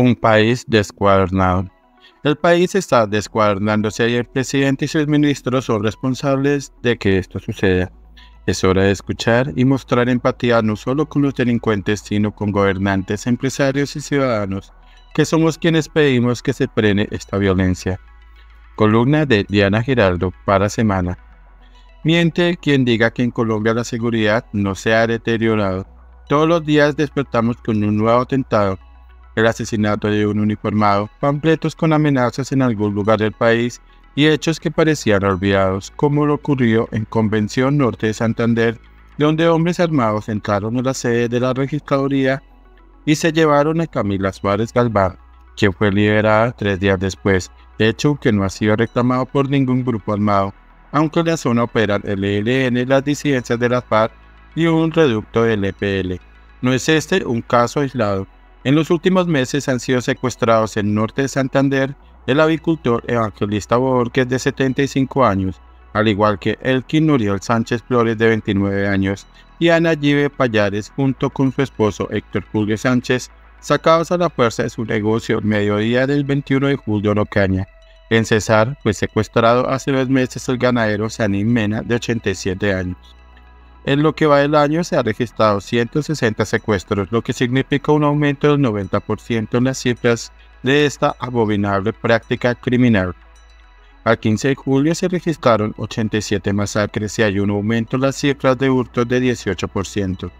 Un país descuadernado. El país está descuadernándose y el presidente y sus ministros son responsables de que esto suceda. Es hora de escuchar y mostrar empatía no solo con los delincuentes, sino con gobernantes, empresarios y ciudadanos, que somos quienes pedimos que se frene esta violencia. Columna de Diana Giraldo para Semana. Miente quien diga que en Colombia la seguridad no se ha deteriorado. Todos los días despertamos con un nuevo atentado el asesinato de un uniformado, panfletos con amenazas en algún lugar del país y hechos que parecían olvidados, como lo ocurrió en Convención Norte de Santander, donde hombres armados entraron a la sede de la registraduría y se llevaron a Camila Suárez Galván, quien fue liberada tres días después, hecho que no ha sido reclamado por ningún grupo armado, aunque en la zona operan el ELN, las disidencias de la FARC y un reducto del EPL. No es este un caso aislado, en los últimos meses han sido secuestrados en norte de Santander el avicultor Evangelista Borges de 75 años, al igual que Elkin Nuriel Sánchez Flores de 29 años y Ana Yive Payares junto con su esposo Héctor Julio Sánchez, sacados a la fuerza de su negocio el mediodía del 21 de julio en Ocaña. En Cesar fue secuestrado hace dos meses el ganadero Sanín Mena de 87 años. En lo que va del año se han registrado 160 secuestros, lo que significa un aumento del 90% en las cifras de esta abominable práctica criminal. Al 15 de julio se registraron 87 masacres y hay un aumento en las cifras de hurtos de 18%.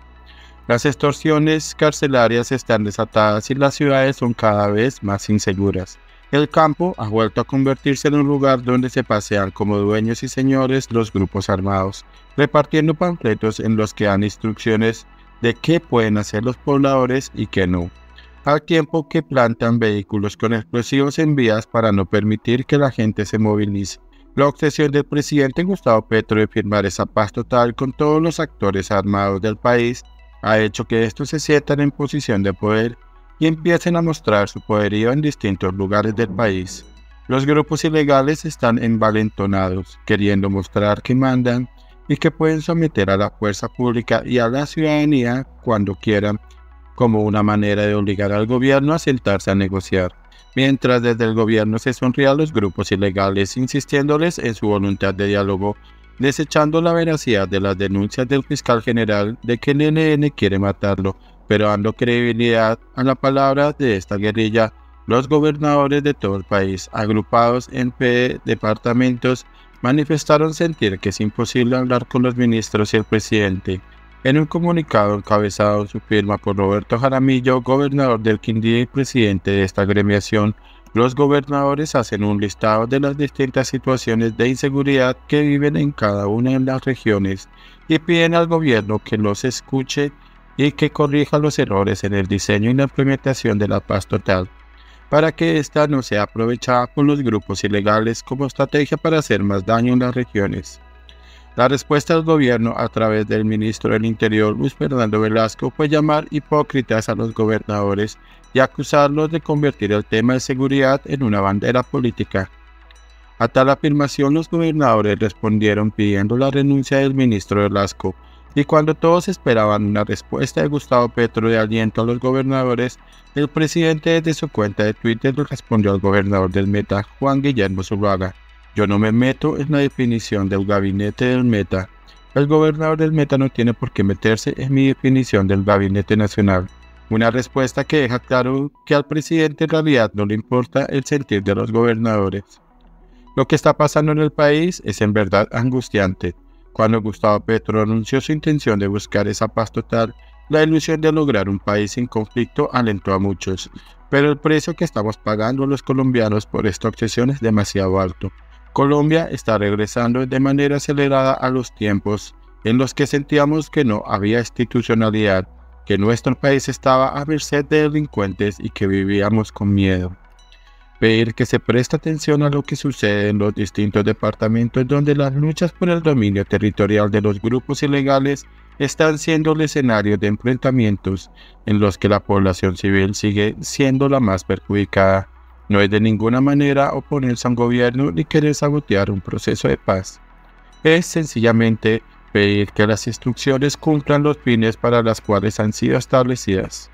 Las extorsiones carcelarias están desatadas y las ciudades son cada vez más inseguras. El campo ha vuelto a convertirse en un lugar donde se pasean como dueños y señores los grupos armados, repartiendo panfletos en los que dan instrucciones de qué pueden hacer los pobladores y qué no, al tiempo que plantan vehículos con explosivos en vías para no permitir que la gente se movilice. La obsesión del presidente Gustavo Petro de firmar esa paz total con todos los actores armados del país ha hecho que estos se sientan en posición de poder y empiecen a mostrar su poderío en distintos lugares del país. Los grupos ilegales están envalentonados, queriendo mostrar que mandan y que pueden someter a la fuerza pública y a la ciudadanía cuando quieran, como una manera de obligar al gobierno a sentarse a negociar, mientras desde el gobierno se sonríe a los grupos ilegales insistiéndoles en su voluntad de diálogo, desechando la veracidad de las denuncias del fiscal general de que el NN quiere matarlo pero dando credibilidad a la palabra de esta guerrilla, los gobernadores de todo el país, agrupados en P departamentos, manifestaron sentir que es imposible hablar con los ministros y el presidente. En un comunicado encabezado su firma por Roberto Jaramillo, gobernador del Quindío y presidente de esta agremiación, los gobernadores hacen un listado de las distintas situaciones de inseguridad que viven en cada una de las regiones y piden al gobierno que los escuche y que corrija los errores en el diseño y la implementación de la paz total, para que ésta no sea aprovechada por los grupos ilegales como estrategia para hacer más daño en las regiones. La respuesta del gobierno a través del ministro del Interior Luis Fernando Velasco fue llamar hipócritas a los gobernadores y acusarlos de convertir el tema de seguridad en una bandera política. A tal afirmación los gobernadores respondieron pidiendo la renuncia del ministro Velasco, y cuando todos esperaban una respuesta de Gustavo Petro de aliento a los gobernadores, el presidente desde su cuenta de Twitter respondió al gobernador del Meta, Juan Guillermo Zuluaga. Yo no me meto en la definición del gabinete del Meta. El gobernador del Meta no tiene por qué meterse en mi definición del gabinete nacional. Una respuesta que deja claro que al presidente en realidad no le importa el sentir de los gobernadores. Lo que está pasando en el país es en verdad angustiante. Cuando Gustavo Petro anunció su intención de buscar esa paz total, la ilusión de lograr un país sin conflicto alentó a muchos, pero el precio que estamos pagando los colombianos por esta obsesión es demasiado alto. Colombia está regresando de manera acelerada a los tiempos en los que sentíamos que no había institucionalidad, que nuestro país estaba a merced de delincuentes y que vivíamos con miedo pedir que se preste atención a lo que sucede en los distintos departamentos donde las luchas por el dominio territorial de los grupos ilegales están siendo el escenario de enfrentamientos en los que la población civil sigue siendo la más perjudicada. No es de ninguna manera oponerse a un gobierno ni querer sabotear un proceso de paz. Es sencillamente pedir que las instrucciones cumplan los fines para las cuales han sido establecidas.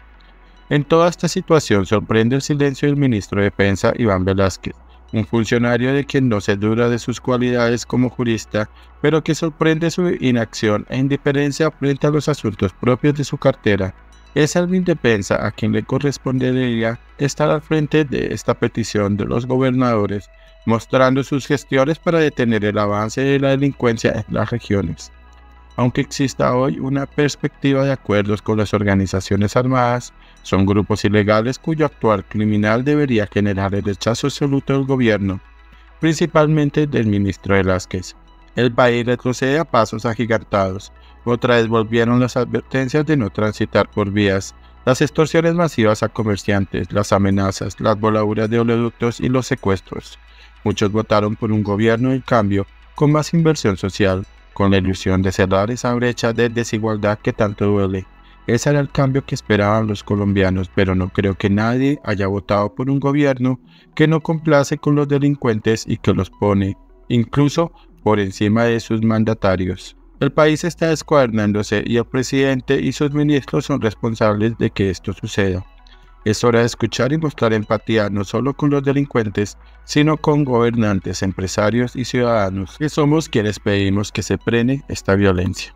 En toda esta situación sorprende el silencio del ministro de Defensa Iván Velázquez, un funcionario de quien no se duda de sus cualidades como jurista, pero que sorprende su inacción e indiferencia frente a los asuntos propios de su cartera. Es de defensa a quien le correspondería estar al frente de esta petición de los gobernadores, mostrando sus gestiones para detener el avance de la delincuencia en las regiones. Aunque exista hoy una perspectiva de acuerdos con las organizaciones armadas, son grupos ilegales cuyo actuar criminal debería generar el rechazo absoluto del gobierno, principalmente del ministro Velázquez. El país retrocede a pasos agigantados. Otra vez volvieron las advertencias de no transitar por vías, las extorsiones masivas a comerciantes, las amenazas, las voladuras de oleoductos y los secuestros. Muchos votaron por un gobierno, en cambio, con más inversión social, con la ilusión de cerrar esa brecha de desigualdad que tanto duele. Ese era el cambio que esperaban los colombianos, pero no creo que nadie haya votado por un gobierno que no complace con los delincuentes y que los pone, incluso por encima de sus mandatarios. El país está descuadernándose y el presidente y sus ministros son responsables de que esto suceda. Es hora de escuchar y mostrar empatía no solo con los delincuentes, sino con gobernantes, empresarios y ciudadanos, que somos quienes pedimos que se frene esta violencia.